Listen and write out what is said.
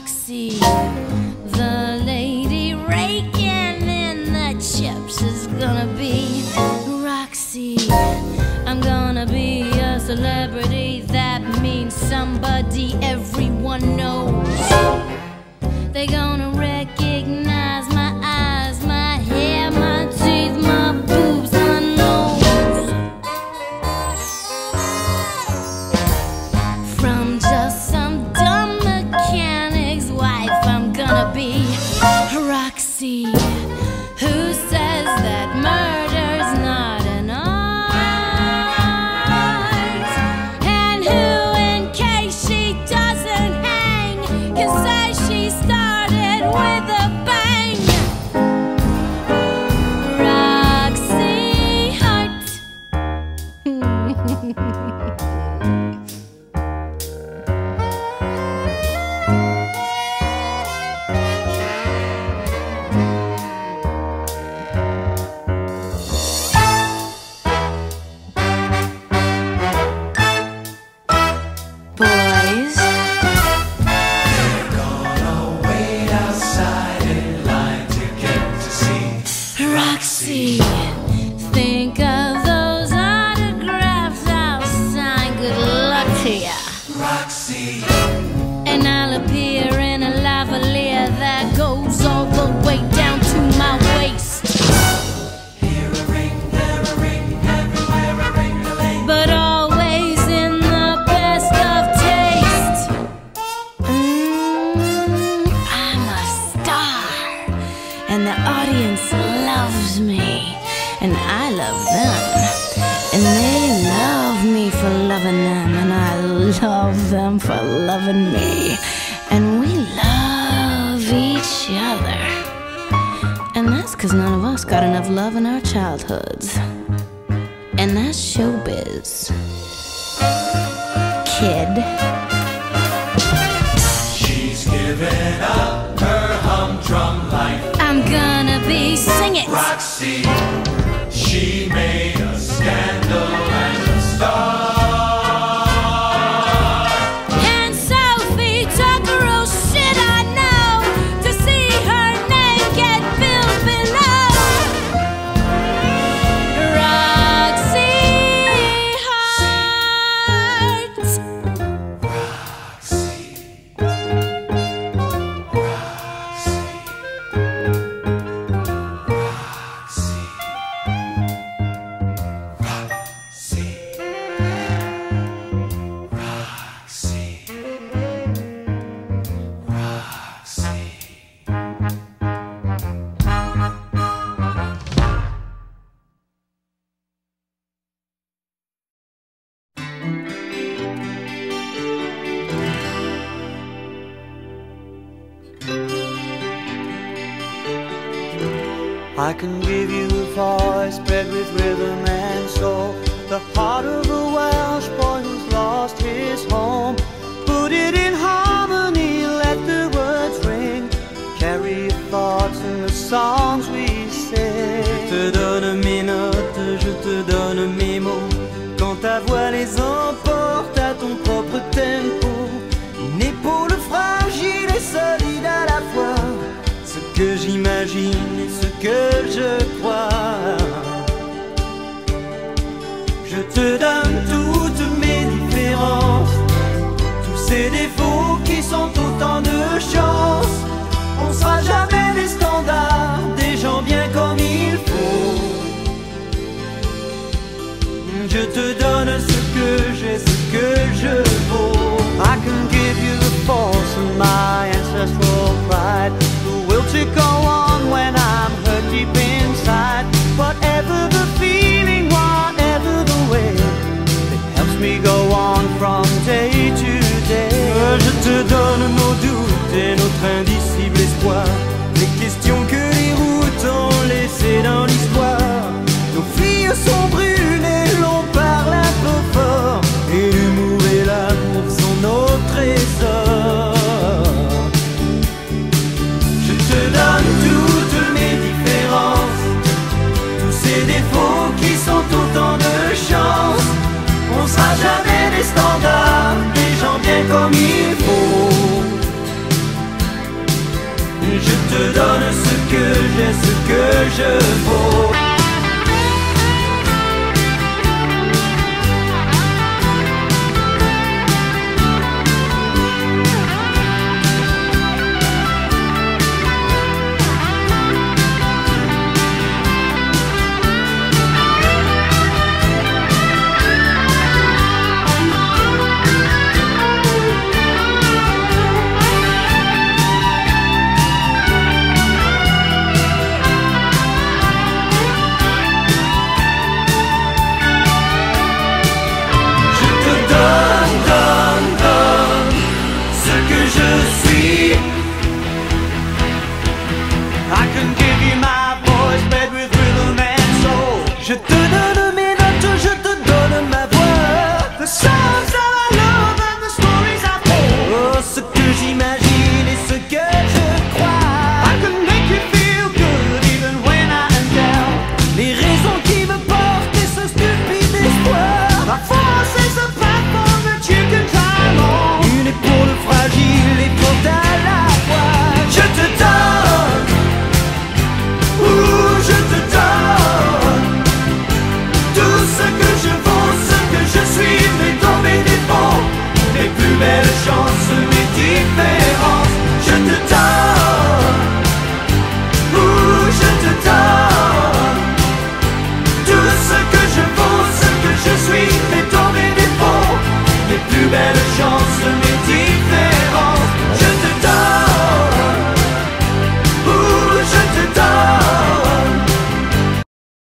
Roxy, the lady raking in the chips is gonna be Roxy. I'm gonna be a celebrity. That means somebody everyone knows. They gonna. See. Audience loves me, and I love them, and they love me for loving them, and I love them for loving me, and we love each other. And that's because none of us got enough love in our childhoods. And that's showbiz. Kid. Dang it! Roxy. I can give you a voice bred with rhythm and soul. The heart of a Welsh boy who's lost his home. Put it in harmony, let the words ring. Carry your thoughts in the songs we sing. Je te donne mes notes, je te donne mes mots. Quand ta voix les emporte à ton propre tempo. Une épaule fragile et solide à la fois. Ce que j'imagine ce que je crois. Je te donne toutes mes différences, tous ces défauts qui donne nos doutes et notre indicible espoir, les questions que les routes ont laissées dans l'histoire. Nos filles sont brûlées, l'on parle un peu fort, et l'humour et l'amour sont nos trésors. Je te donne toutes mes différences, tous ces défauts qui sont autant de chance. On sera jamais des standards, des gens bien comme j'ai, ce que je vaux.